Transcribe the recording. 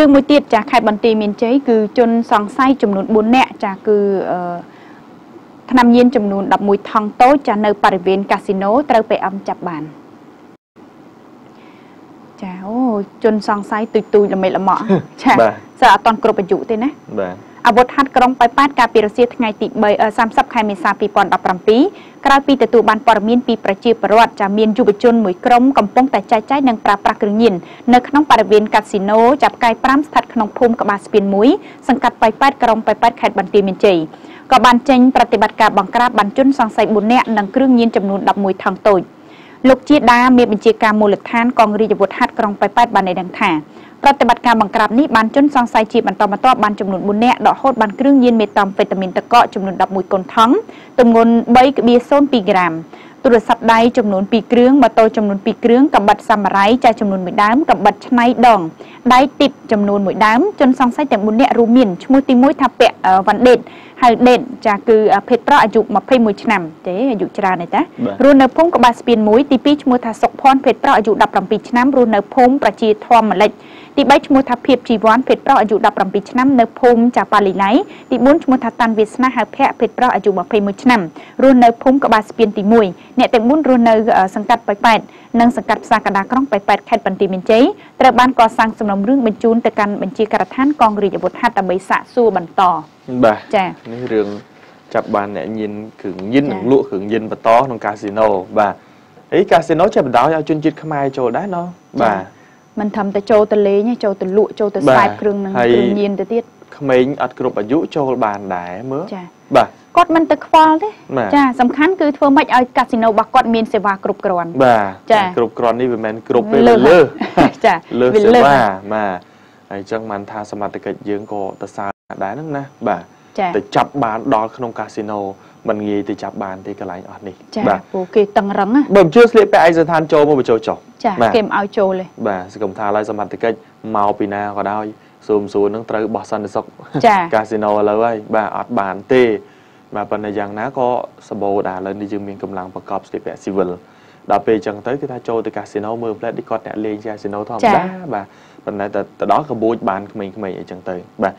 រឿងមួយទៀតចាខេត្តបន្ទាយមានជ័យគឺជនសង្ស័យចំនួន4នាក់ចាគឺអឺថ្នាំញៀនចំនួន11ថង់តូចចានៅបរិវេណកាស៊ីណូត្រូវពេលអំចាប់បានចាអូជនសង្ស័យទុយទុយល្មិចល្មក់ចាសើអត់តន់គ្រប់អាយុទេណាបាទ អាវុធហត្ថក្រុងប៉ោយប៉ែតកាលពីរសៀលថ្ងៃទី3 30ខែមេសា2017ក្រោយពីទទួលបានព័ត៌មានពីប្រជាពលរដ្ឋចាមានយុវជនមួយក្រុមកំពុងតែចែកចាយនិងប្រើប្រាស់គ្រឿងញៀននៅក្នុងបរិវេណកាស៊ីណូចាប់ផ្កាយ5ស្ថិតក្នុងភូមិក្បាលស្ពាន1សង្កាត់ប៉ោយប៉ែតក្រុងប៉ោយប៉ែតខេត្តបន្ទាយមានជ័យក៏បានចេញប្រតិបត្តិការបង្ក្រាបបានជនសង្ស័យ4នាក់និងគ្រឿងញៀនចំនួន11ថង់តូច លោកជាដាមានបញ្ជាការមូលដ្ឋានកងរាជអាវុធហត្ថក្រុងប៉ោយប៉ែតបានឲ្យដឹងថាប្រតិបត្តិការបង្ក្រាបនេះបានជន់សង្ស័យជាបន្តបន្ទាប់បានចំនួន4នាក់ដកហូតបានគ្រឿងញៀនមេតាំហ្វេតាមីនទឹកកកចំនួន11កុនថងទម្ងន់3.02ក្រាមទូរស័ព្ទដៃចំនួន2គ្រឿងម៉ូតូចំនួន2គ្រឿងកាំបិតសាម៉ារ៉ៃចាស់ចំនួន1ដើមកាំបិតឆ្នៃដងដៃទីបចំនួន1ដើមជនសង្ស័យទាំង4នាក់រួមមានឈ្មោះទី1ថាពាក់វ៉ាន់ដេត ហៅដេតចាគឺភេទប្រុសអាយុ21ឆ្នាំទេអាយុច្រើនទេតារស់នៅភូមិក្បាលស្ពាន1ទី2ឈ្មោះថាសុកភ័ណ្ឌភេទប្រុសអាយុ17ឆ្នាំរស់នៅភូមិប្រជាធម្មម្លេចទី3ឈ្មោះថាភាពជីវ័នភេទប្រុសអាយុ17ឆ្នាំនៅភូមិចាប៉ាលីឡៃទី4ឈ្មោះថាតាន់វាសនាហៅភ័ក្រភេទប្រុសអាយុ21ឆ្នាំរស់នៅភូមិក្បាលស្ពានទី1អ្នកទាំង4រស់នៅសង្កាត់ប៉ោយប៉ែតនិងសង្កាត់ផ្សារកណ្ដាលក្រុងប៉ោយប៉ែតខេត្តបន្ទាយមានជ័យត្រូវបានកសាងសំណុំរឿងបញ្ជូនទៅកាន់បញ្ជាការដ្ឋានកងរាជអាវុធហត្ថដើម្បីសាកសួរបន្តបាទចានេះរឿងចាប់បានអ្នកញៀនគ្រឿងញៀននិងលក់គ្រឿងញៀនបន្តក្នុងកាស៊ីណូបាទអីកាស៊ីណូចេះបណ្ដោយឲ្យជនជាតិខ្មែរចូលដែរណោះបាទមិនត្រឹមតែចូលទៅលេងចូលទៅលក់ចូលទៅខ្សែគ្រឿងនឹងគ្រឿងញៀនទៅទៀតក្មេងអត់គ្រប់អាយុចូលបានដែរមើលចាបាទគាត់មិនទៅខ្វល់ទេចាសំខាន់គឺធ្វើម៉េចឲ្យកាស៊ីណូរបស់គាត់មានសេវាគ្រប់គ្រាន់បាទចាគ្រប់គ្រាន់នេះវាមិនគ្រប់ពេលលើចាលើសេវាបាទហើយអញ្ចឹងបានថាសមត្ថកិច្ចយើងក៏ទៅសើ ដែរហ្នឹងណាបាទទៅចាប់បានដល់ក្នុងកាស៊ីណូមិនងាយទៅចាប់បានទេកន្លែងអស់នេះបាទព្រោះគេតឹងរឹងណាបើមិនជឿស្លៀកពាក់ឯកសណ្ឋានចូលមកបញ្ចូលចុះចាគេមិនឲ្យចូលទេបាទសកម្មថាឡើយសមត្ថកិច្ចមកពីណាក៏ដោយសួរសួរនឹងត្រូវបោះសន្តិសុខកាស៊ីណូឥឡូវហើយបាទអត់បានទេបាទប៉ុន្តែយ៉ាងណាក៏សបោដែរឥឡូវនេះយើងមានកម្លាំងប្រកបស្លៀកពាក់ស៊ីវិលដល់ពេលអញ្ចឹងទៅគឺថាចូលទៅកាស៊ីណូមើលផ្លែតនេះគាត់អ្នកលេងកាស៊ីណូធម្មតាបាទប៉ុន្តែទៅដល់ក្បួចបានក្មេងៗអីចឹងទៅបាទ